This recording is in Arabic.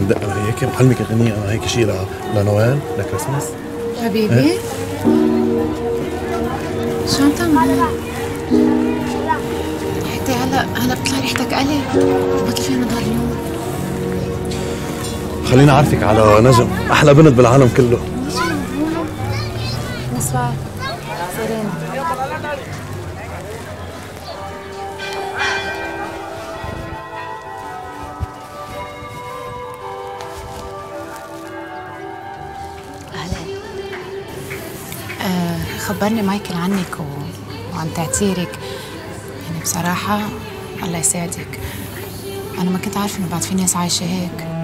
ندق أنا هيك بعلمك غنية أنا هيك شيء لنويل لكريسماس. حبيبي. إيه؟ شو عم تعمل؟ حتى هلا هلا بتطلع ريحتك قلي. بطل فينا نضل اليوم. خليني أعرفك على نجم أحلى بنت بالعالم كله. نسوان سيرين آه خبرني مايكل عنك و... وعن تعتيرك يعني بصراحة الله يساعدك. أنا ما كنت عارفة إنه بعد في ناس عايشة هيك.